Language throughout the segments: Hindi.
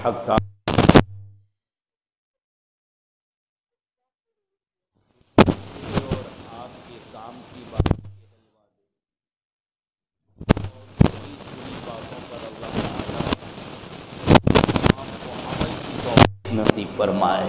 ये हक था और आपके काम की बात के हलवा दे और सुनी सुनी बातों पर अल्लाह ताला आपको अमल की तौफीक नसीब फरमाए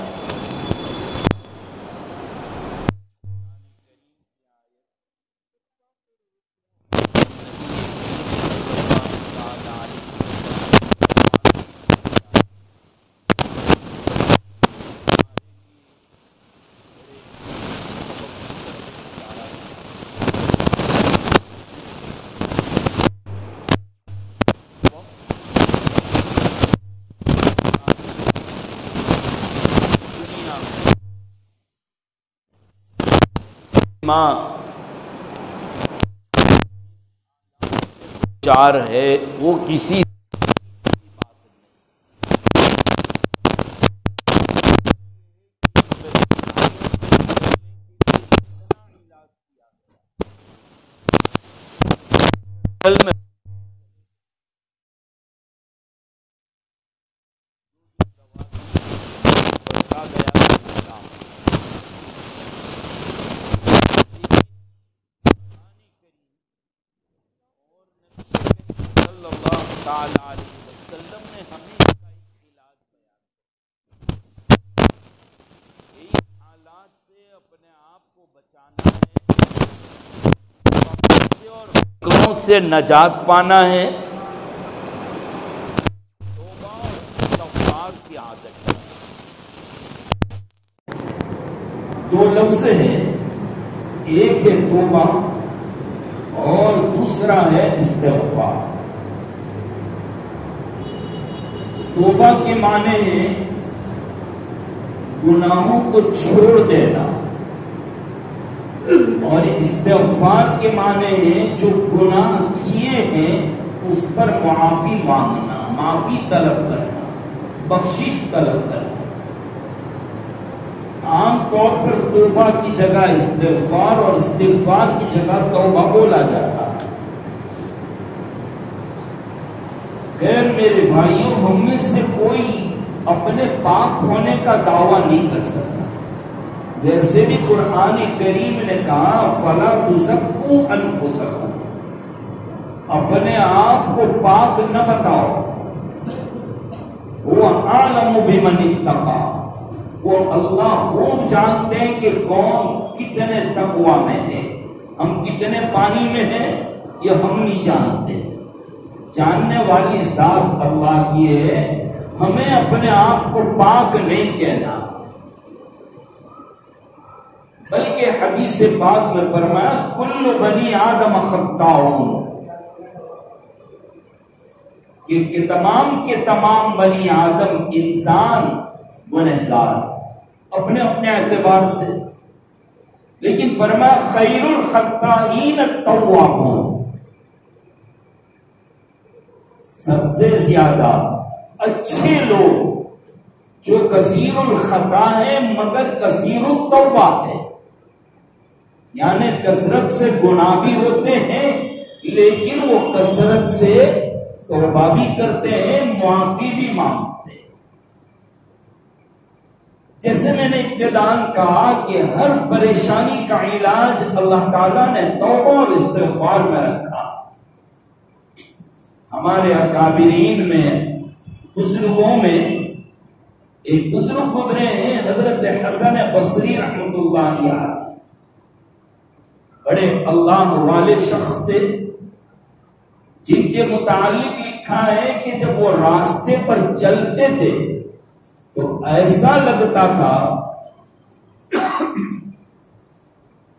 माँ चार है वो किसी में बचा गया इस्लाम सल्लल्लाहु ताला अलैहि वसल्लम ने हमें इसका एक इलाज बयान किया। इन हालात से अपने आप को बचाना है वक्त से और फिक्रों से नजात पाना है। की आदत दो लफ्ज हैं। एक है तोबा और दूसरा है इस्तेगफार। तोबा के माने हैं, गुनाहों को छोड़ देना। और इस्तेगफार के माने हैं, जो गुनाह किए हैं, उस पर मुआफी मांगना, माफ़ी तलब करना, बख्शिश तलब करना। आमतौर पर तोबा की जगह इस्तेगफार और इस्तेगफार की जगह तोबा बोला जाता है। खैर, मेरे भाइयों, हम में से कोई अपने पाक होने का दावा नहीं कर सकता। वैसे भी कुरान करीम ने कहा, फला तुसक्कू अनफुसकुम अपने आप को पाक न बताओ। वो आलम बिमन इत्तका। वो अल्लाह खूब जानते हैं कि कौन कितने तकवा में है। हम कितने पानी में हैं, ये हम नहीं जानते। जानने वाली जात अल्लाह की है, हमें अपने आप को पाक नहीं कहना। बल्कि हदीस पाक में फरमाया कुल्लु बनी आदम खत्ताऊन कि, कि तमाम के तमाम बनी आदम इंसान गुनहगार अपने अपने एतबार से। लेकिन फरमाया खैरुल खत्ताईन तवाबून। सबसे ज़्यादा अच्छे लोग जो कसीरुल खता है मगर कसीरुल तौबा है। यानी कसरत से गुना भी होते हैं, लेकिन वो कसरत से तोबा भी करते हैं, मुआफी भी मांगते हैं। जैसे मैंने इब्तदान कहा कि हर परेशानी का इलाज अल्लाह ताला ने तौबा और इस्तेफार में रखा। हमारे अकाबरीन में, बुज़ुर्गों में एक बुज़ुर्ग गुजरे हैं, हज़रत हसन बसरी रहमतुल्लाह बड़े अल्लाह वाले शख्स थे, जिनके मुतालिक लिखा है कि जब वो रास्ते पर चलते थे तो ऐसा लगता था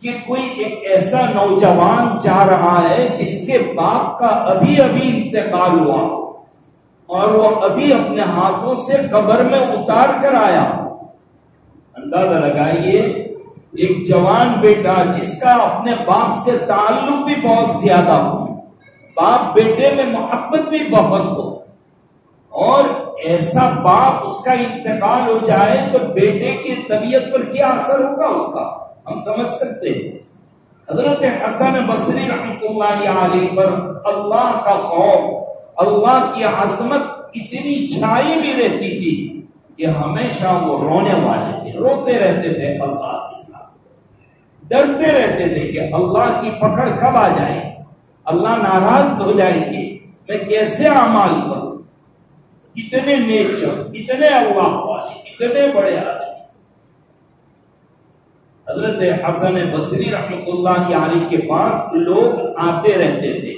कि कोई एक ऐसा नौजवान जा रहा है जिसके बाप का अभी अभी इंतकाल हुआ और वो अभी अपने हाथों से कब्र में उतार कर आया। अंदाज़ा लगाइए एक जवान बेटा जिसका अपने बाप से ताल्लुक भी बहुत ज़्यादा हो। बाप बेटे में मोहब्बत भी बहुत हो। और ऐसा बाप उसका इंतकाल हो जाए तो बेटे की तबीयत पर क्या असर होगा उसका? हम समझ सकते हैं। हज़रत हसन बसरी रहमत पर अल्लाह का खौफ, अल्लाह की आजमत इतनी छाई भी रहती थी कि हमेशा वो रोने वाले थे, रोते रहते थे अल्लाह डरते रहते थे कि अल्लाह की पकड़ कब आ जाए? अल्लाह नाराज़ हो जाएँगे। मैं कैसे अमाल करूँ? इतने नेक शख्स इतने अल्लाह वाले इतने बड़े आदमी। हज़रत हसन बसरी रहमत के पास लोग आते रहते थे।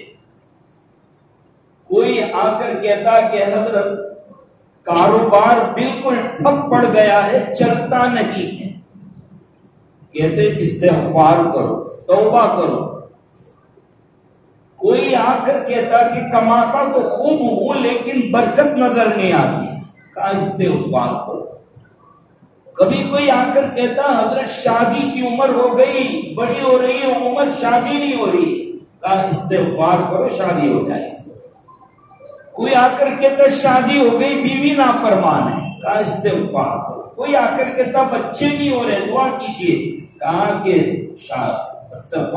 कोई आकर कहता कि हज़रत, कारोबार बिल्कुल ठप पड़ गया है, चलता नहीं है। कहते इस्तेफार करो, तौबा करो। कोई आकर कहता कि कमाता तो खूब हूँ, लेकिन बरकत नज़र नहीं आती। का इस्तेफार करो। कभी कोई आकर कहता, हज़रत शादी की उम्र हो गई, बड़ी हो रही है, उम्र शादी नहीं हो रही। का इस्तेफार करो, शादी हो जाए कोई आकर कहता, शादी हो गई, बीवी ना फरमान है का इस्तेफार कोई आकर कहता, बच्चे नहीं हो रहे, दुआ कीजिए। कहा कि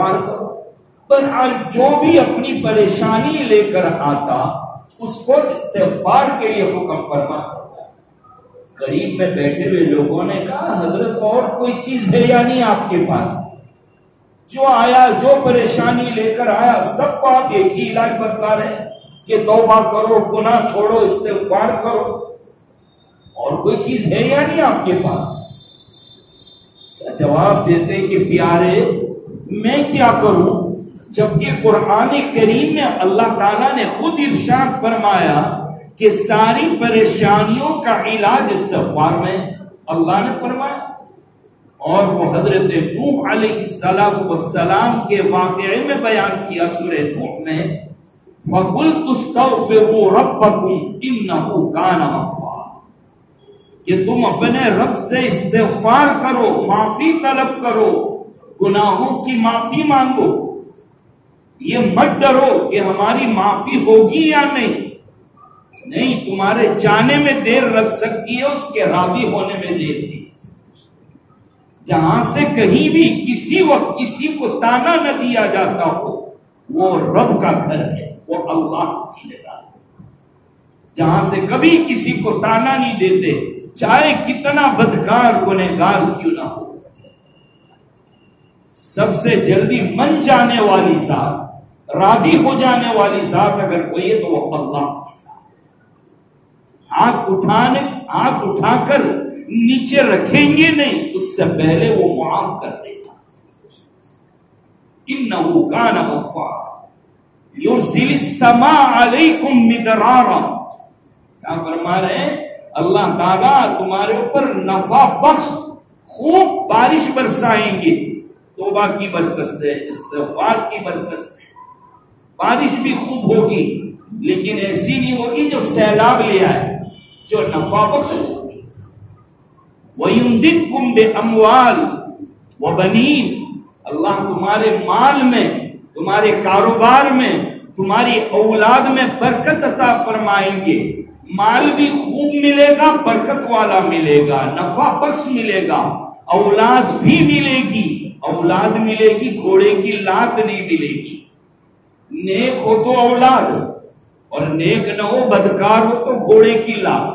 करो। पर आज जो भी अपनी परेशानी लेकर आता, उसको इस्तेफार के लिए हुक्म फरमा। करीब में बैठे हुए लोगों ने कहा, हज़रत, और कोई चीज़ है या नहीं आपके पास? जो आया, जो परेशानी लेकर आया सबको आप एक ही इलाज बतला रहे कि तौबा करो गुना छोड़ो इस्तेफार करो। और कोई चीज़ है या नहीं आपके पास? जवाब देते कि, प्यारे, मैं क्या करूँ? जबकि कुरान करीम में अल्लाह ताला ने खुद इर्शाद फरमाया कि सारी परेशानियों का इलाज इस्तफार में अल्लाह ने फरमाया। और वो हज़रत नूह के वाक़े में बयान किया सुर नूह में फकुल तुस्तगफिरू रब्बकुम इन्नहु कान कि तुम अपने रब से इस्तेफार करो, माफ़ी तलब करो, गुनाहों की माफ़ी मांगो। ये मत डरो कि हमारी माफ़ी होगी या नहीं। नहीं, तुम्हारे जाने में देर लग सकती है, उसके राज़ी होने में देर नहीं। जहाँ से कहीं भी किसी वक्त किसी को ताना न दिया जाता हो, वो रब का घर है, वो अल्लाह की जगह जहाँ से कभी किसी को ताना नहीं देते चाहे कितना बदकार गुनेगार क्यों ना हो। सबसे जल्दी मन जाने वाली जात राज़ी हो जाने वाली जात अगर कोई है तो वो अल्लाह की जात आँख उठाने, आँख उठाकर नीचे रखेंगे नहीं, उससे पहले वो माफ़ कर देगा इन कान गफ्फार युरसिल समा अलैकुम मिदरारा। क्या फरमा रहे हैं? अल्लाह ताला तुम्हारे ऊपर नफा बख्श, खूब बारिश बरसाएँगे। तोबा की बरकत से इस्तफार की बरकत से। बारिश भी खूब होगी, लेकिन ऐसी नहीं होगी जो सैलाब ले आए, जो नफा बख्श वयुदित कुंभ अमवाल व बनी अल्लाह तुम्हारे माल में, तुम्हारे कारोबार में, तुम्हारी औलाद में बरकत अता फरमाएँगे। माल भी खूब मिलेगा, बरकत वाला मिलेगा नफा बख्श मिलेगा, औलाद भी मिलेगी, औलाद मिलेगी, घोड़े की लात नहीं मिलेगी। नेक हो तो औलाद, और नेक न हो बदकार हो तो घोड़े की लात।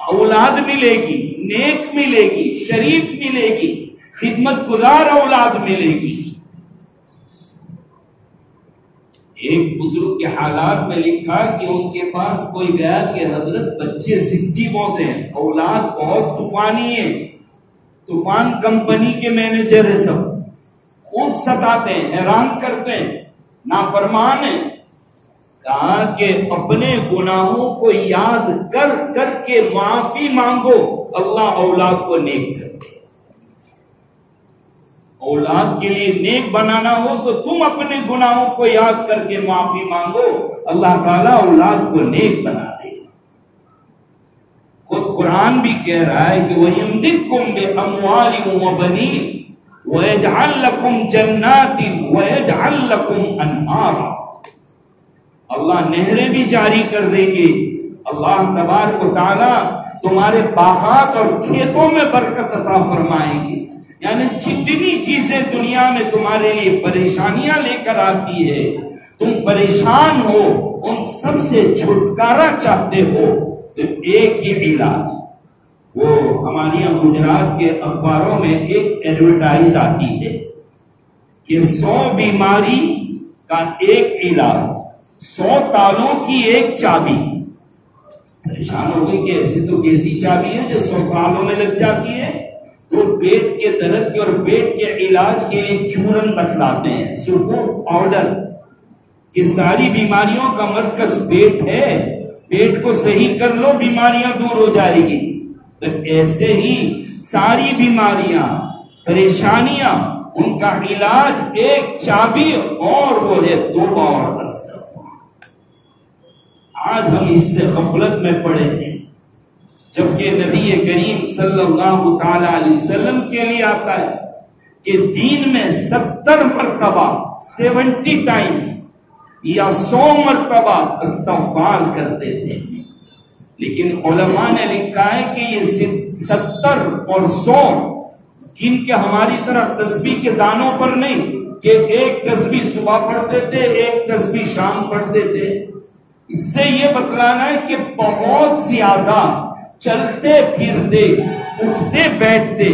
औलाद मिलेगी, नेक मिलेगी, शरीफ मिलेगी खिदमत गुजार औलाद मिलेगी। एक बुज़ुर्ग के हालात में लिखा कि उनके पास कोई गया कि हज़रत बच्चे सिद्धि बहुत हैं, औलाद बहुत तूफानी है। तूफ़ान कंपनी के मैनेजर है सब। खूब सताते हैं, हैरान करते हैं, नाफरमान है। कहा कि अपने गुनाहों को याद कर, करके माफ़ी मांगो, अल्लाह औलाद को नेक औलाद के लिए नेक बनाना हो तो तुम अपने गुनाहों को याद करके माफ़ी मांगो। अल्लाह ताला औलाद को नेक बना देगा खुद कुरान भी कह रहा है कि वह कुम बे बनी अल्लाह नहरें भी जारी कर देंगे। अल्लाह को ताला तुम्हारे बागात और खेतों में बरकत अता फरमाएँगे। यानी जितनी चीज़ें दुनिया में तुम्हारे लिए परेशानियाँ लेकर आती है, तुम परेशान हो, उन सबसे छुटकारा चाहते हो तो एक ही इलाज। वो हमारे यहाँ गुजरात के अखबारों में एक एडवर्टाइज आती है कि सौ बीमारी का एक इलाज, सौ तालों की एक चाबी। परेशान हो गई कि ऐसी तो कैसी चाबी है जो सौ तालों में लग जाती है? वो पेट के दर्द के और पेट के इलाज के लिए चूरन बतलाते हैं। सुफूफ पाउडर कि सारी बीमारियों का मरकज पेट है। पेट को सही कर लो, बीमारियाँ दूर हो जाएगी। तो ऐसे ही सारी बीमारियाँ, परेशानियाँ, उनका इलाज एक चाबी और वो है दो और आज हम इससे गफलत में पड़े हैं जबकि नबी करीम सल्लल्लाहु अलैहि वसल्लम के लिए आता है कि दीन में सत्तर मरतबा सेवेंटी टाइम्स या सौ मरतबा इस्तफार करते थे लेकिन ने लिखा है कि ये सत्तर और सौ गिन के हमारी तरह तस्बी के दानों पर नहीं, कि एक तस्बी सुबह पढ़ते थे एक तस्बी शाम पढ़ते थे इससे ये बतलाना है कि बहुत ज़्यादा चलते, फिरते, उठते, बैठते,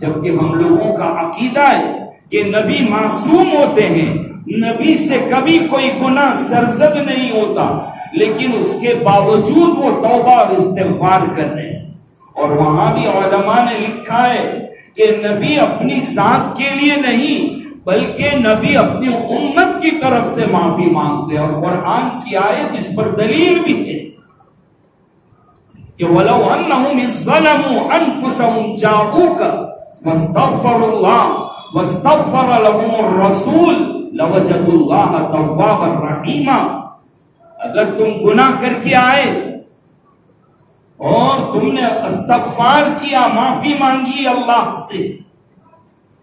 जबकि हम लोगों का अकीदा है कि नबी मासूम होते हैं। नबी से कभी कोई गुना सरसद नहीं होता, लेकिन उसके बावजूद वो तौबा और इस्तेफार कर रहे हैं। और वहाँ भी ओलमा ने लिखा है कि नबी अपनी जात के लिए नहीं, बल्कि नबी अपनी उम्मत की तरफ़ से माफ़ी मांगते हैं। और कुरान की आयत इस पर दलील भी है। कि वलो अन्नहुम इज़्ज़लमू अनफुसहुम जाऊक फस्तगफरुल्लाह वस्तगफर लहुमुर रसूल लवजदुल्लाह तव्वाबर रहीमा। अगर तुम गुनाह करके आए और तुमने इस्तगफार किया, माफ़ी मांगी अल्लाह से,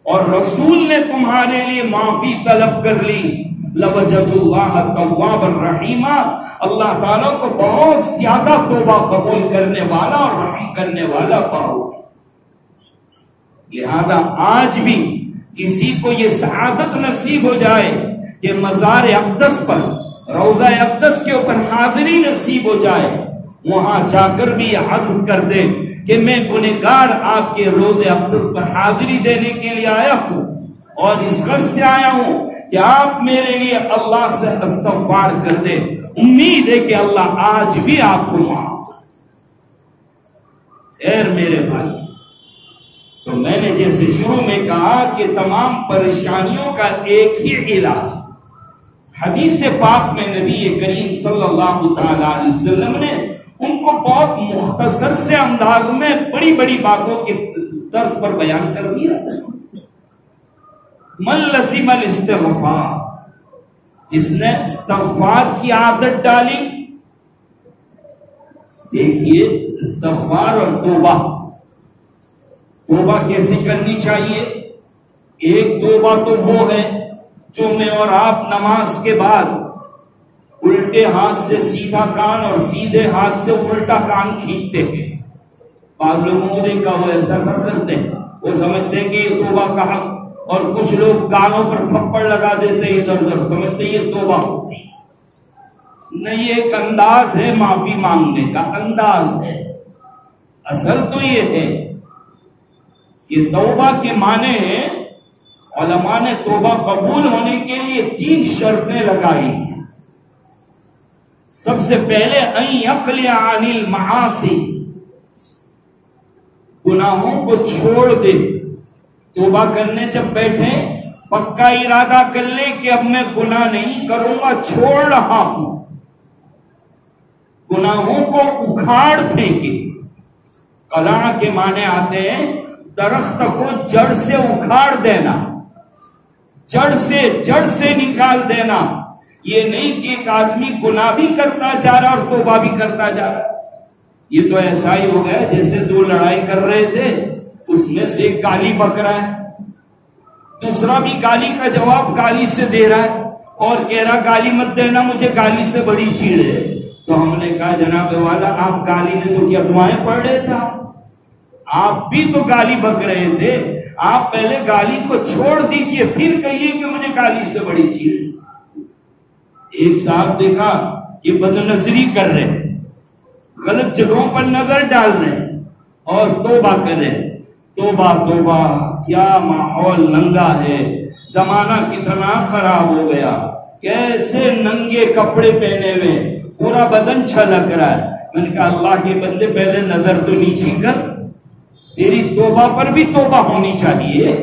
और रसूल ने तुम्हारे लिए माफ़ी तलब कर ली रहीमा। अल्लाह ताला को बहुत ज़्यादा तोबा कबूल करने वाला और रहम करने वाला पाओ। लिहाजा आज भी किसी को ये शहादत नसीब हो जाए कि मजार अकदस पर रोजा अकदस के ऊपर हाजिरी नसीब हो जाए, वहाँ जाकर भी अर्ज़ कर दे कि मैं गुनेगार आपके रोज़े अकदस पर हाजिरी देने के लिए आया हूँ और इस घर से आया हूँ। कि आप मेरे लिए अल्लाह से इस्तफार कर दे। उम्मीद है कि अल्लाह आज भी आपको खैर मेरे भाई तो मैंने जैसे शुरू में कहा कि तमाम परेशानियों का एक ही इलाज। हदीस पाक में नबी करीम सल्लल्लाहु अलैहि वसल्लम ने उनको बहुत मुख्तसर से अंदाज में बड़ी बड़ी बातों के तर्ज पर बयान कर दिया। मन लसीमल इस्तफार जिसने इस्तफार की आदत डाली, देखिए इस्तफार और तोबा। तोबा कैसे करनी चाहिए? एक तोबा तो वो है जो मैं और आप नमाज़ के बाद उल्टे हाथ से सीधा कान और सीधे हाथ से उल्टा कान खींचते हैं। बाद लोगों को देखा, वो ऐसा सब करते हैं। वो समझते हैं कि तोबा का हक और कुछ लोग कानों पर थप्पड़ लगा देते हैं, इधर उधर, समझते ये तोबा नहीं एक अंदाज है माफ़ी मांगने का, अंदाज है। असल तो ये है कि तोबा के माने ओलमा ने तोबा कबूल होने के लिए तीन शर्तें लगाई सबसे पहले अकल अनिल महासी गुनाहों को छोड़ दे। तोबा करने जब बैठे, पक्का इरादा कर ले कि अब मैं गुनाह नहीं करूँगा, छोड़ रहा हूँ। गुनाहों को उखाड़ फेंके। कला के माने आते हैं, दरख्त को जड़ से उखाड़ देना, जड़ से जड़ से निकाल देना। ये नहीं कि एक आदमी गुनाह भी करता जा रहा और तोबा भी करता जा रहा। ये तो ऐसा ही हो गया जैसे दो लड़ाई कर रहे थे उसमें से गाली बक रहा है। दूसरा भी गाली का जवाब गाली से दे रहा है और कह रहा, गाली मत देना, मुझे गाली से बड़ी चीड़ है। तो हमने कहा, जनाब वाला, आप गाली में तो क्या दुआएँ पढ़ रहे थे आप? भी तो गाली बक रहे थे। आप पहले गाली को छोड़ दीजिए, फिर कहिए कि मुझे गाली से बड़ी चीज़ एक साहब देखा, ये बदनजरी कर रहे गलत जगहों पर नज़र डाल रहे और तोबा कर रहे तोबा तोबा, क्या माहौल नंगा है। जमाना कितना खराब हो गया। कैसे नंगे कपड़े पहने हुए। पूरा बदन छलक रहा है। मैंने कहा, अल्लाह के बंदे, पहले नज़र तो नीची कर। तेरी तोबा पर भी तोबा होनी चाहिए।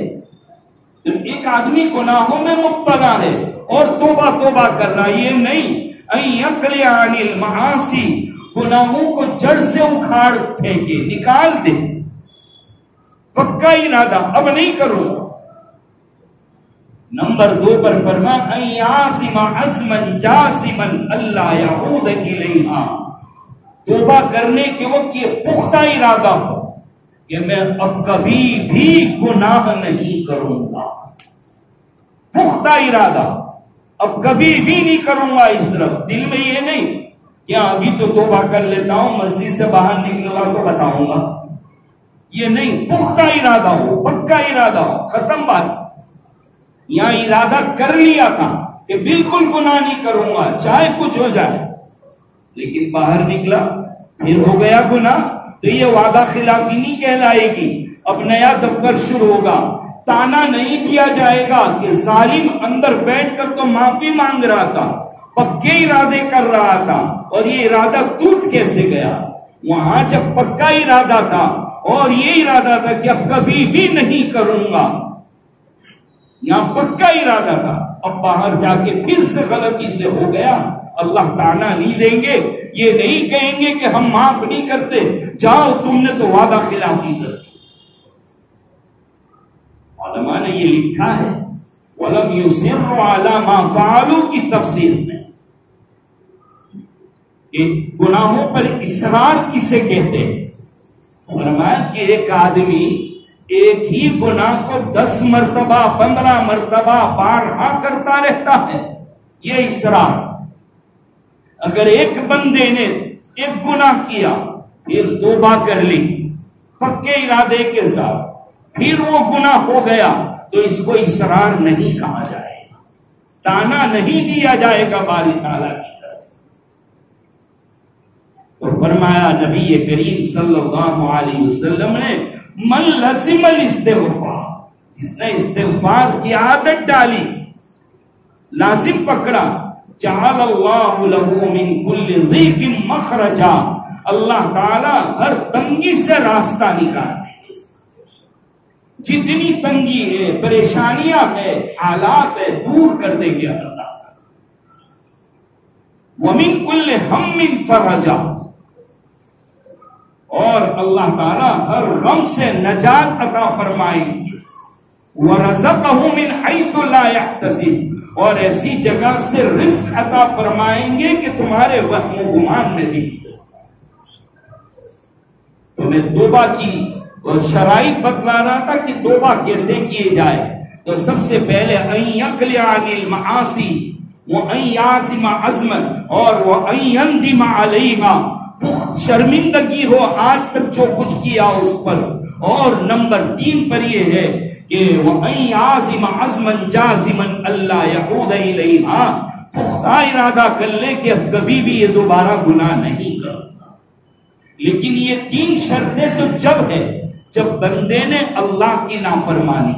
तो एक आदमी गुनाहों में मुबतला है और तोबा तोबा करना ये नहीं। अनिल महासी गुनाहों को जड़ से उखाड़ फेंके, निकाल दे। पक्का इरादा, अब नहीं करो। नंबर दो पर फरमा असमन जासिमन अल्लाह याऊद तोबा करने के वक्त ये पुख्ता इरादा हो कि मैं अब कभी भी गुनाह नहीं करूँगा। पुख्ता इरादा, अब कभी भी नहीं करूँगा इस तरफ़। दिल में ये नहीं क्या अभी तो तोबा कर लेता हूँ, मस्जिद से बाहर निकलूँगा तो बताऊँगा। ये नहीं, पुख्ता इरादा हो, पक्का इरादा हो, खत्म बात। यहाँ इरादा कर लिया था कि बिल्कुल गुनाह नहीं करूँगा, चाहे कुछ हो जाए। लेकिन बाहर निकला, फिर हो गया गुनाह तो ये वादा खिलाफी नहीं कहलाएगी। अब नया दफ्तर शुरू होगा। ताना नहीं दिया जाएगा कि सालिम अंदर बैठकर तो माफ़ी मांग रहा था, पक्के इरादे कर रहा था, और ये इरादा टूट कैसे गया? वहाँ जब पक्का इरादा था और ये इरादा था कि अब कभी भी नहीं करूँगा। यहाँ पक्का इरादा था। अब बाहर जाके फिर से गलती से हो गया। अल्लाह ताना नहीं देंगे। ये नहीं कहेंगे कि हम माफ़ नहीं करते। जाओ, तुमने तो वादा खिलाफी कर ने ये लिखा है, वलम युसिर आलामा फालू की तफसीर में। गुनाहों पर इसरार किसे कहते हैं? फरमाया कि एक आदमी एक ही गुनाह को दस मरतबा, पंद्रह मरतबा बारहा करता रहता है। ये इसरार। अगर एक बंदे ने एक गुनाह किया, फिर दो कर ली, पक्के इरादे के साथ, फिर वो गुनाह हो गया तो इसको इसरार नहीं कहा जाएगा। ताना नहीं दिया जाएगा बारी ताला की। फरमाया, नबी करीम सल्लल्लाहु अलैहि वसल्लम ने, मन लसिमल इस्तेगफार। जिसने इस्तेगफार की आदत डाली, लाजिम पकड़ा चाल मखरजा। अल्लाह ताला हर तंगी से रास्ता निकाल जितनी तंगी है, परेशानियाँ है, हालात है, दूर कर देंगे अल्लाह वमिन कुल्ल हम फरजा। और अल्लाह ताला हर गम से नजात अता वरज़क़हु मिन और ऐसी जगह से रिस्क अता फरमाएँगे कि तुम्हारे वहम गुमान में भी। तुम्हें तोबा की और शराइ बतला रहा था कि तोबा कैसे किए जाए। तो सबसे पहले मासी वो अजमत, और वो अयंदिमा अलैहा। पुख्त शर्मिंदगी हो आज तक जो कुछ किया उस पर। और नंबर तीन पर यह है कि अल्लाह पुख्ता इरादा कर ले कि अब कभी भी ये दोबारा गुनाह नहीं कर लेकिन ये तीन शर्तें तो जब है, जब बंदे ने अल्लाह की नाफरमानी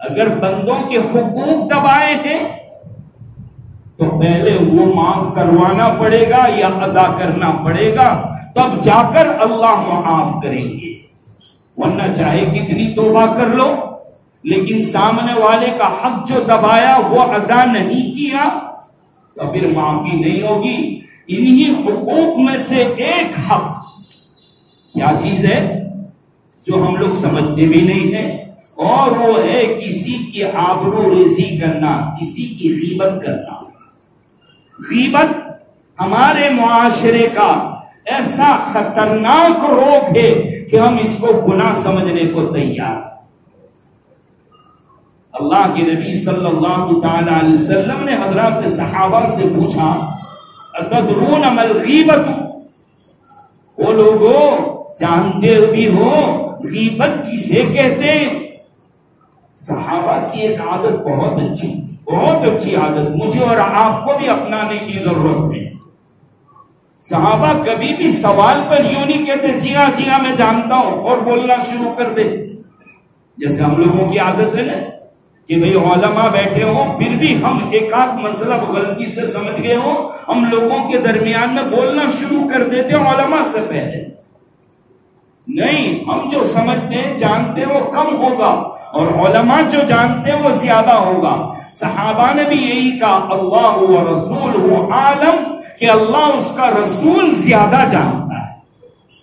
अगर बंदों के हुकूक दबाए हैं तो पहले वो माफ़ करवाना पड़ेगा या अदा करना पड़ेगा, तब जाकर अल्लाह माफ़ करेंगे। वरना चाहे कितनी तोबा कर लो, लेकिन सामने वाले का हक जो दबाया, वो अदा नहीं किया तो फिर माफ़ी नहीं होगी। इन्हीं हकूक में से एक हक क्या चीज़ है, जो हम लोग समझते भी नहीं है, और वो है किसी की आबरू रेजी करना, किसी की गिबत करना। गिबत हमारे मुआशरे का ऐसा खतरनाक रोग है कि हम इसको गुना समझने को तैयार। अल्लाह के नबी सल्लल्लाहु अलैहि वसल्लम ने हज़रत सहाबा से पूछा, अतदरून अमल गीबत? वो लोगो, जानते भी हो, गीबत किसे कहते हैं? सहाबा की एक आदत बहुत अच्छी। बहुत अच्छी आदत। मुझे और आपको भी अपनाने की ज़रूरत है। साहबा कभी भी सवाल पर यूँ नहीं कहते जी हाँ जी हाँ मैं जानता हूँ, और बोलना शुरू कर दे। जैसे हम लोगों की आदत है ना, कि भाई ओलमा बैठे हो, फिर भी हम एक आध मसला गलती से समझ गए हो, हम लोगों के दरमियान में बोलना शुरू कर देते ओलमा से पहले। नहीं, हम जो समझते हैं, जानते हैं, वो कम होगा, और ओलमा जो जानते हैं, वो ज़्यादा होगा। सहाबा ने भी यही कहा, अल्लाह रसूल वो आलम, कि अल्लाह उसका रसूल ज़्यादा जानता है।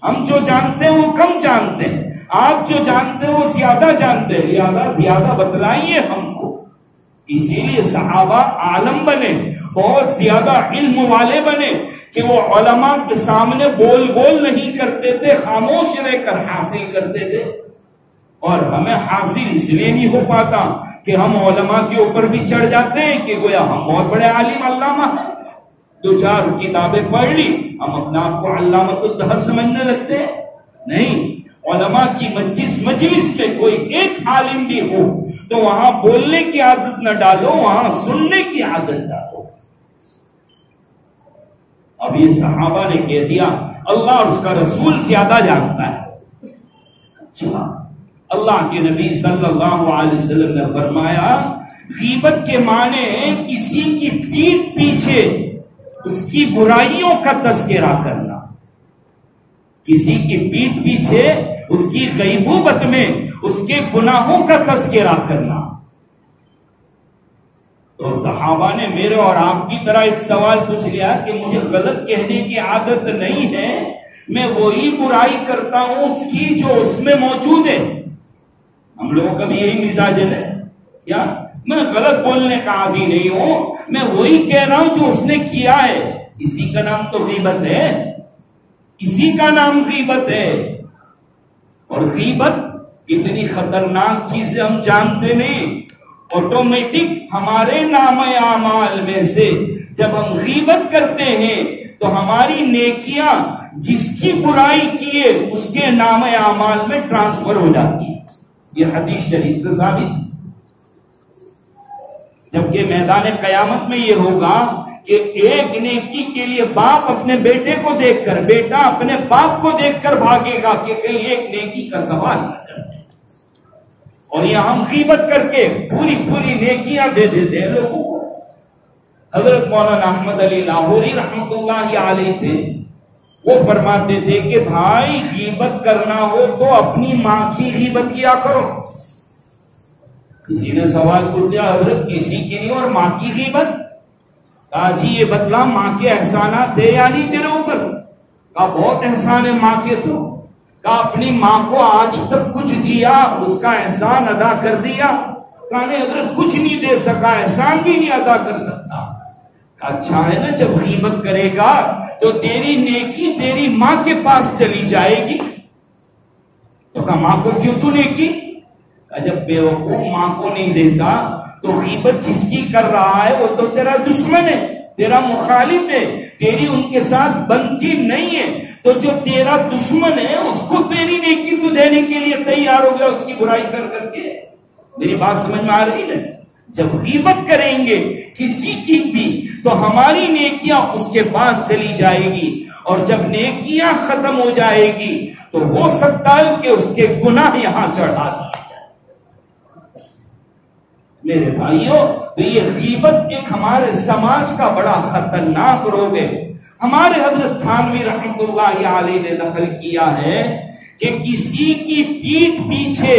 हम जो जानते हैं, वो कम जानते हैं। आप जो जानते हैं, वो ज़्यादा जानते हैं। लिहाजा ज़्यादा बतलाइए हमको। इसीलिए सहाबा आलम बने, बहुत ज़्यादा इल्म वाले बने, कि वो ओलमा के सामने बोल बोल नहीं करते थे, खामोश रहकर हासिल करते थे। और हमें हासिल इसलिए नहीं हो पाता कि हम ओलमा के ऊपर भी चढ़ जाते हैं कि गोया हम बहुत बड़े आलिम, अल्लामा दो चार किताबें पढ़ ली, हम अपने आप को अल्लामतुल्दहर समझने लगते हैं। नहीं ओलमा की मजिस मजलिस में कोई एक आलिम भी हो तो वहाँ बोलने की आदत न डालो, वहाँ सुनने की आदत डालो। अब ये सहाबा ने कह दिया, अल्लाह और उसका रसूल ज़्यादा जानता है। अच्छा अल्लाह के नबी सल्लल्लाहु अलैहि वसल्लम ने फरमाया, गीबत के माने किसी की पीठ पीछे उसकी बुराइयों का तस्करा करना। किसी की पीठ पीछे उसकी गईबूबत में उसके गुनाहों का तस्करा करना। तो सहाबा ने मेरे और आपकी तरह एक सवाल पूछ लिया कि मुझे गलत कहने की आदत नहीं है, मैं वही बुराई करता हूँ उसकी जो उसमें मौजूद है। हम लोगों का भी यही मिजाज है। क्या मैं गलत बोलने का आदि नहीं हूँ। मैं वही कह रहा हूँ जो उसने किया है। इसी का नाम तो गीबत है। इसी का नाम गीबत है। और गीबत इतनी खतरनाक चीज़ हम जानते नहीं। ऑटोमेटिक हमारे नाम आमाल में से जब हम गीबत करते हैं तो हमारी नेकियाँ जिसकी बुराई किए, उसके नाम आमाल में ट्रांसफ़र हो जाती यह हदीस शरीफ से साबित। जबकि मैदान कयामत में यह होगा कि एक नेकी के लिए बाप अपने बेटे को देखकर, बेटा अपने बाप को देखकर भागेगा कि कहीं एक नेकी का सवाल और यहाँ हम कीमत करके पूरी पूरी नेकियाँ दे देते हैं लोगों को। हज़रत मौलाना अहमद अली लाहौरी रहमत थे वो फरमाते थे कि भाई गीबत करना हो तो अपनी माँ की गीबत किया करो। किसी ने सवाल पूछ दिया हज़रत, किसी की नहीं और माँ की गीबत? कहा जी ये बदला माँ के एहसाना थे या नहीं तेरे ऊपर? कहा बहुत एहसान है माँ के तो। कहा अपनी माँ को आज तक कुछ दिया, उसका एहसान अदा कर दिया? कहा नहीं, हज़रत, कुछ नहीं दे सका, एहसान भी नहीं अदा कर सकता? अच्छा है ना जब गीबत करेगा तो तेरी नेकी तेरी माँ के पास चली जाएगी। तो कहा, माँ को क्यों तू नेकी? जब बेवकूफ़ माँ को नहीं देता तो गीबत जिसकी कर रहा है, वो तो तेरा दुश्मन है, तेरा मुखालिफ है, तेरी उनके साथ बनती नहीं है। तो जो तेरा दुश्मन है, उसको तेरी नेकी तू देने के लिए तैयार हो गया, उसकी बुराई कर करके। मेरी बात समझ में आ रही है? जब गीबत करेंगे किसी की भी तो हमारी नेकियाँ उसके पास चली जाएगी। और जब नेकियाँ खत्म हो जाएगी तो हो सकता है कि उसके गुनाह यहाँ चढ़ा दिए जाए मेरे भाइयों तो ये गीबत एक हमारे समाज का बड़ा खतरनाक रोग है। हमारे हज़रत थानवी रहमत ने नकल किया है कि किसी की पीठ पीछे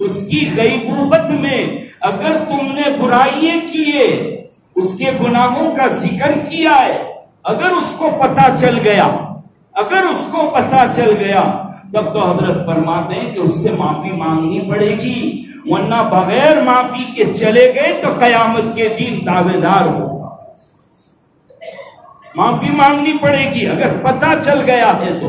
उसकी गईबूबत में अगर तुमने बुराइयाँ किए, उसके गुनाहों का ज़िक्र किया है, अगर उसको पता चल गया, अगर उसको पता चल गया, तब तो हज़रत फरमाते हैं कि उससे माफ़ी मांगनी पड़ेगी। वरना बगैर माफ़ी के चले गए तो कयामत के दिन दावेदार होगा। माफ़ी मांगनी पड़ेगी, अगर पता चल गया है तो।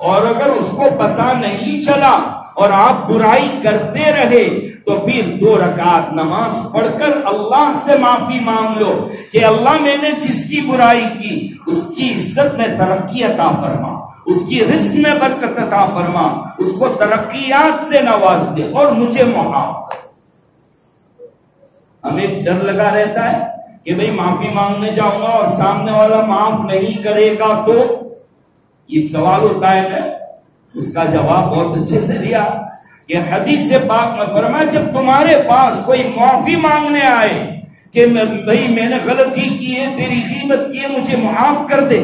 और अगर उसको पता नहीं चला और आप बुराई करते रहे तो फिर दो रकात नमाज़ पढ़कर अल्लाह से माफ़ी मांग लो कि अल्लाह मैंने जिसकी बुराई की, उसकी इज़्ज़त में तरक्की अता फरमा, उसकी रिस्क में बरकत अता फरमा, उसको तरक्यात से नवाज़ दे और मुझे मुआफ हमें डर लगा रहता है कि भाई माफ़ी मांगने जाऊँगा और सामने वाला माफ़ नहीं करेगा तो? एक सवाल होता है ना, उसका जवाब बहुत अच्छे से दिया। कि हदीस से पाक में फरमा जब तुम्हारे पास कोई माफ़ी मांगने आए कि भाई, मैंने गलती की है, तेरी कीमत की है, मुझे माफ़ कर दे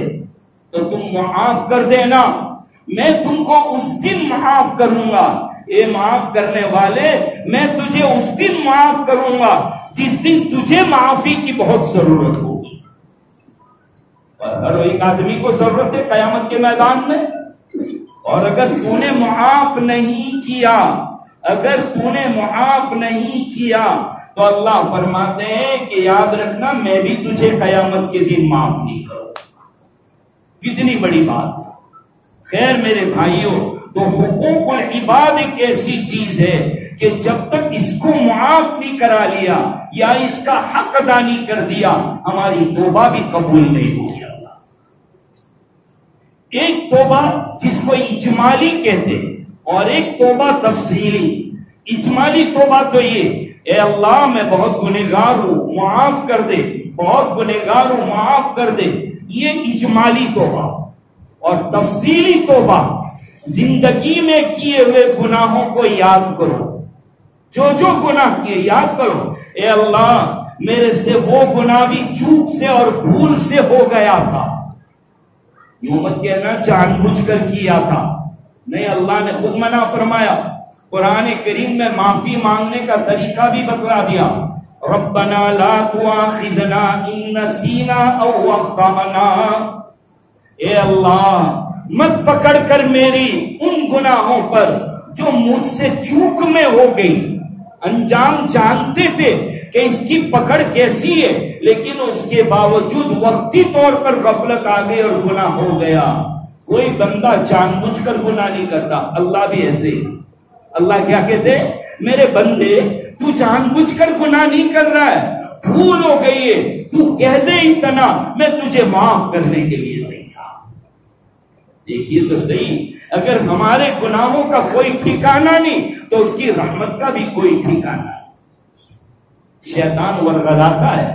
तो तुम माफ़ कर देना। मैं तुमको उस दिन माफ़ करूँगा। ये माफ़ करने वाले, मैं तुझे उस दिन माफ़ करूँगा जिस दिन तुझे माफ़ी की बहुत ज़रूरत होगी। हर एक आदमी को ज़रूरत है, कयामत के मैदान में। और अगर तूने मुआफ नहीं किया, अगर तूने मुआफ नहीं किया तो अल्लाह फरमाते हैं कि याद रखना, मैं भी तुझे कयामत के दिन माफ़ नहीं करूँगा। कितनी बड़ी बात। खैर मेरे भाइयों तो हुकूकुल इबाद एक ऐसी चीज़ है कि जब तक इसको मुआफ नहीं करा लिया, या इसका हक अदा नहीं कर दिया, हमारी तोबा भी कबूल नहीं हो गया एक तोबा जिसको इजमाली कहते और एक तोबा तफसीली। इजमाली तोबा तो ये, ए अल्लाह, मैं बहुत गुनेगार हूँ माफ़ कर दे, बहुत गुनेगार हूँ माफ़ कर दे। ये इजमाली तोबा, और तफसीली तोबा, ज़िंदगी में किए हुए गुनाहों को याद करो। जो जो गुनाह किए, याद करो, ए अल्लाह, मेरे से वो गुनाह भी चूक से और भूल से हो गया था। यूँ मत कहना जानबूझकर किया था। नहीं, अल्लाह ने खुद मना फरमाया। कुरान करीम में माफ़ी मांगने का तरीका भी बतला दिया। रब्बना ला तुआखिदना इन नसीना औ अख्ताना ए अल्लाह, मत पकड़ कर मेरी उन गुनाहों पर जो मुझसे चूक में हो गई। अंजाम जानते थे कि इसकी पकड़ कैसी है, लेकिन उसके बावजूद वक्ती तौर पर गफलत आ गई और गुना हो गया। कोई बंदा जानबूझकर गुना नहीं करता। अल्लाह भी ऐसे अल्लाह क्या कहते मेरे बंदे, तू जानबूझकर गुना नहीं कर रहा है। भूल हो गई है। तू कह दे इतना, मैं तुझे माफ़ करने के लिए तैयार। देखिए तो सही अगर हमारे गुनाहों का कोई ठिकाना नहीं तो उसकी रहमत का भी कोई ठिकाना शैतान वर्गलाता है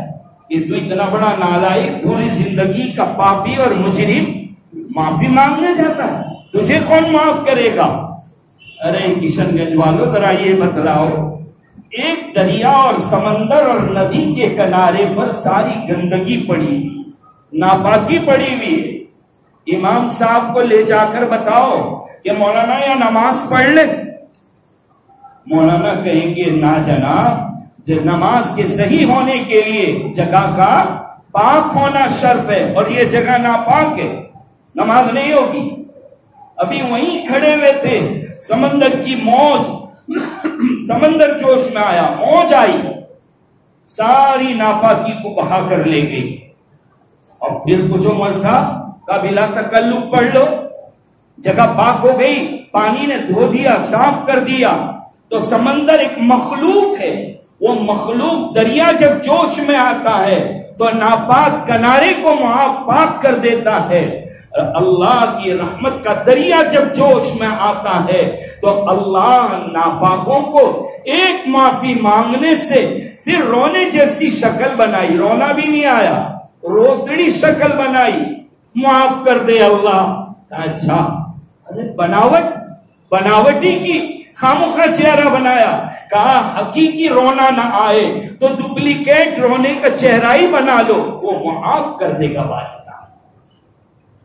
कि तू इतना बड़ा नालाई पूरी ज़िंदगी का पापी और मुजरिम माफ़ी मांगने जाता है। तुझे कौन माफ़ करेगा? अरे, किशनगंज वालों, जरा ये बतलाओ। एक दरिया और समंदर और नदी के किनारे पर सारी गंदगी पड़ी नापाकी पड़ी हुई है। इमाम साहब को ले जाकर बताओ कि मौलाना या नमाज़ पढ़ ले। मौलाना कहेंगे, ना जनाब नमाज़ के सही होने के लिए जगह का पाक होना शर्त है और ये जगह ना पाक है, नमाज़ नहीं होगी। अभी वहीं खड़े हुए थे, समंदर की मौज, समंदर जोश में आया, मौज आई। सारी नापाकी को बहा कर ले गई। और फिर पूछो, मल साहब काबिला तकल्लुक पढ़ लो। जगह पाक हो गई, पानी ने धो दिया, साफ़ कर दिया। तो समंदर एक मखलूक है। वो मखलूक दरिया जब जोश में आता है तो नापाक किनारे को वहाँ पाक कर देता है। अल्लाह की रहमत का दरिया जब जोश में आता है तो अल्लाह नापाकों को एक माफ़ी मांगने से सिर्फ़ रोने जैसी शक्ल बनाई। रोना भी नहीं आया। रोतड़ी शक्ल बनाई। माफ़ कर दे अल्लाह। अच्छा अरे बनावट, बनावटी की खामोखा चेहरा बनाया। कहा, हकीकी रोना ना आए तो डुप्लीकेट रोने का चेहरा ही बना लो। वो माफ़ कर देगा बात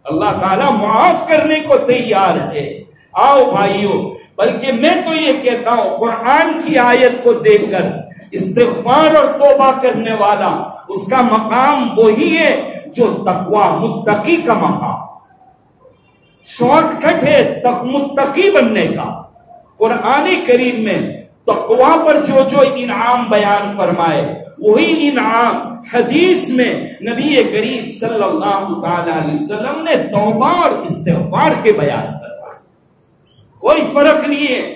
अल्लाह ताला माफ़ करने को तैयार है। आओ भाइयों, बल्कि मैं तो ये कहता हूँ, कुरान की आयत को देखकर इस्तेफार और तोबा करने वाला, उसका मकाम वही है जो तकवा मुत्तकी का मकाम। शॉर्टकट है तक मुत्तकी बनने का। कुरान करीम में तकवा पर जो जो इनाम बयान फरमाए, वही इनाम हदीस में नबी करीम सल्लल्लाहु अलैहि वसल्लम ने तौबा और इस्तेफार के बयान फरमाए। कोई फ़र्क नहीं है।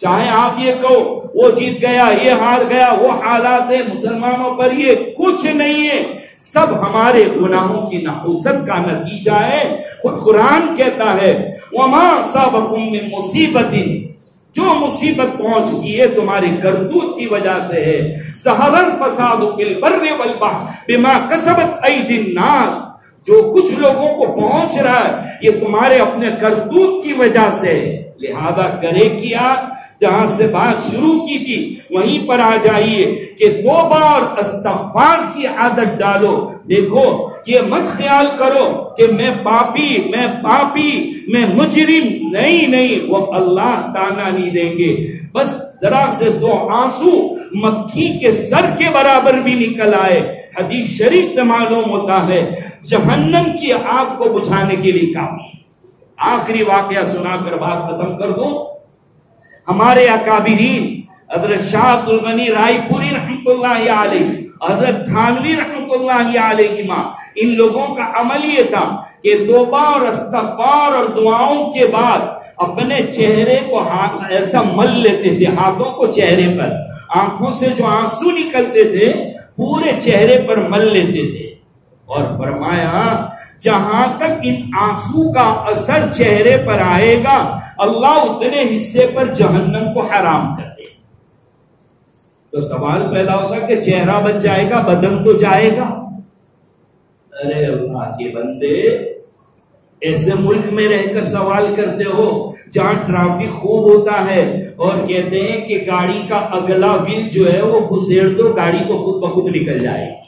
चाहे आप ये कहो, वो जीत गया, ये हार गया, वो हालात है मुसलमानों पर, ये कुछ नहीं है। सब हमारे गुनाहों की नाउसत का नतीजा है। खुद कुरान कहता है, वमा सबकुम में मुसीबत जो मुसीबत पहुँचती है तुम्हारे करतूत की वजह से है। सहरल फसाद बिमा कसबत दिन नास। जो कुछ लोगों को पहुँच रहा है, ये तुम्हारे अपने करतूत की वजह से लिहाजा करे किया जहाँ से बात शुरू की थी, वहीं पर आ जाइए कि दो बार अस्तफार की आदत डालो। देखो, ये मत ख्याल करो कि मैं पापी मैं पापी, मैं मुजरिम नहीं नहीं, वो अल्लाह ताना नहीं देंगे। बस जरा से दो आँसू मक्खी के सर के बराबर भी निकल आए। हदीस शरीफ से मालूम होता है, जहन्नम की आग को बुझाने के लिए काफ़ी। आखिरी वाक्य सुनाकर बात खत्म कर दो। हमारे अकाबिरीन, हज़रत शाह अब्दुल गनी रायपुरी रहमत हज़रत थानवी रहमत इन लोगों का अमल ये था कि दोबा और अस्तफार और दुआओं के बाद अपने चेहरे को हाथ, ऐसा मल लेते थे, हाथों को चेहरे पर, आँखों से जो आँसू निकलते थे, पूरे चेहरे पर मल लेते थे। और फरमाया, जहाँ तक इन आँसू का असर चेहरे पर आएगा, अल्लाह उतने हिस्से पर जहन्नम को हराम कर दे तो सवाल पैदा होगा कि चेहरा बच जाएगा, बदन तो जाएगा? अरे अल्लाह के बंदे, ऐसे मुल्क में रहकर सवाल करते हो, जहाँ ट्रैफ़िक खूब होता है, और कहते हैं कि गाड़ी का अगला व्हील जो है, वो घुसेड़ दो, गाड़ी को खुद ब खुद निकल जाएगी।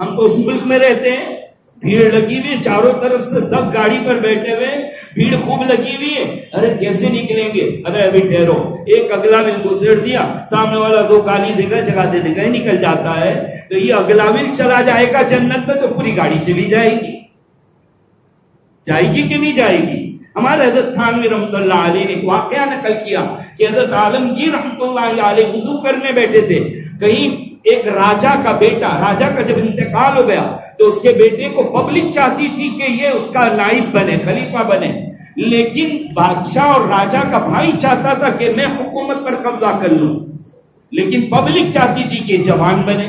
हम तो उस मुल्क में रहते हैं। भीड़ लगी हुई चारों तरफ़ से सब गाड़ी पर बैठे हुए भीड़ खूब लगी हुई है। अरे कैसे निकलेंगे? अरे अभी ठहरो। एक अगला विल घुसेड़ दिया। सामने वाला दो गाली देगा जगा दे देगा ही निकल जाता है। तो ये अगला विल चला जाएगा जन्नत में तो पूरी गाड़ी चली जाएगी। जाएगी कि नहीं जाएगी? हमारे हज़रत थानवी रहमतुल्लाह अलैह ने वाकया नकल किया कि हज़रत आलमगीर रहमतुल्लाह अलैह वज़ू करने बैठे थे। कहीं एक राजा का बेटा, राजा का जब इंतकाल हो गया तो उसके बेटे को पब्लिक चाहती थी कि ये उसका नाइब बने, खलीफा बने। लेकिन बादशाह और राजा का भाई चाहता था कि मैं हुकूमत पर कब्जा कर लूँ। लेकिन पब्लिक चाहती थी कि जवान बने।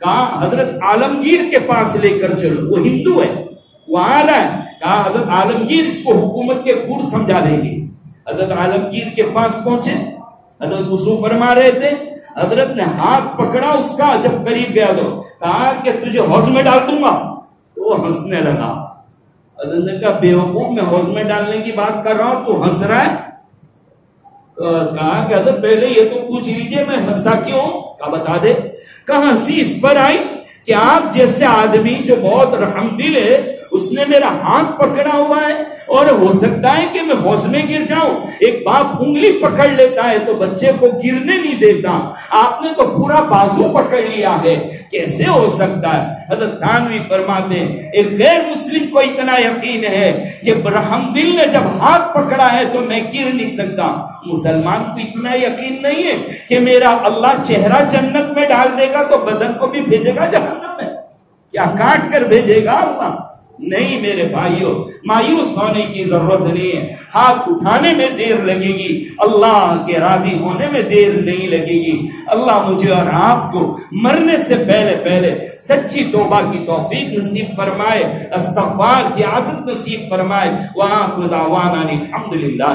कहा, हज़रत आलमगीर के पास लेकर चलो, वो हिंदू है, वो आ रहा है। कहा, हज़रत आलमगीर इसको हुकूमत के गुड़ समझा देंगे। हज़रत आलमगीर के पास पहुँचे। हज़रत वसू फरमा रहे थे, हज़रत ने हाथ पकड़ा उसका जब करीब गया तो कहा कि तुझे हौज में डाल दूँगा। तो वो हंसने लगा। हज़रत ने कहा, बेवकूफ़, मैं हौज में डालने की बात कर रहा हूँ, तू हंस रहा है? तो कहा कि हज़रत, पहले ये तो पूछ लीजिए, मैं हंसा क्यों? कहा, बता दे। कहा, हँसी इस पर आई कि आप जैसे आदमी जो बहुत रहमदिल है उसने मेरा हाथ पकड़ा हुआ है और हो सकता है कि मैं हौस में गिर जाऊँ। एक बाप उंगली पकड़ लेता है तो बच्चे को गिरने नहीं देता। आपने तो पूरा बाजू पकड़ लिया है। कैसे हो सकता है? हज़रत थानवी फरमाते एक गैर मुस्लिम को इतना यकीन है कि दिल ने जब हाथ पकड़ा है तो मैं गिर नहीं सकता। मुसलमान को इतना यकीन नहीं है कि मेरा अल्लाह चेहरा जन्नत में डाल देगा तो बदन को भी भेजेगा जहन्नम में। क्या काट कर भेजेगा अल्लाह? नहीं मेरे भाइयों, मायूस होने की ज़रूरत नहीं है। हाथ उठाने में देर लगेगी, अल्लाह के राज़ी होने में देर नहीं लगेगी। अल्लाह मुझे और आपको मरने से पहले पहले सच्ची तोबा की तोफीक नसीब फरमाए अस्तफार की आदत नसीब फरमाए वहाँ खुदावाना अलहमदिल्ला